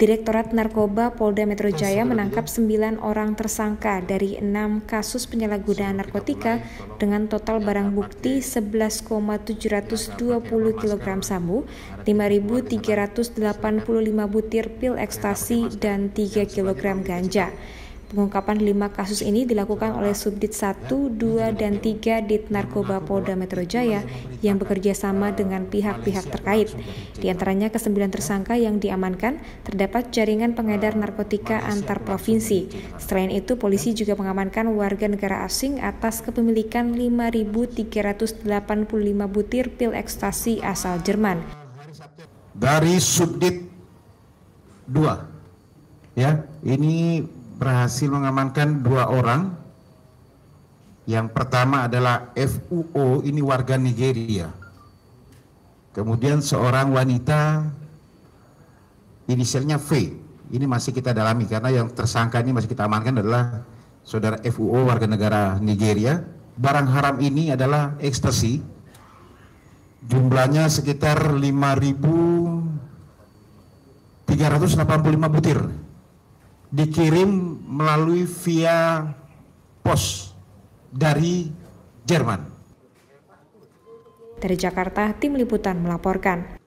Direktorat Narkoba Polda Metro Jaya menangkap 9 orang tersangka dari 6 kasus penyalahgunaan narkotika dengan total barang bukti 11,720 kg sabu, 5.385 butir pil ekstasi, dan 3 kg ganja. Pengungkapan lima kasus ini dilakukan oleh Subdit 1, 2, dan 3 Dit Narkoba Polda Metro Jaya yang bekerja sama dengan pihak-pihak terkait. Di antaranya kesembilan tersangka yang diamankan terdapat jaringan pengedar narkotika antar provinsi. Selain itu, polisi juga mengamankan warga negara asing atas kepemilikan 5.385 butir pil ekstasi asal Jerman. Dari Subdit 2, ya, ini berhasil mengamankan dua orang. Yang pertama adalah FUO, ini warga Nigeria. Kemudian seorang wanita inisialnya V. Ini masih kita dalami karena yang tersangka ini masih kita amankan adalah saudara FUO warga negara Nigeria. Barang haram ini adalah ekstasi. Jumlahnya sekitar 5.385 butir dikirim melalui via pos dari Jerman. Dari Jakarta, tim liputan melaporkan.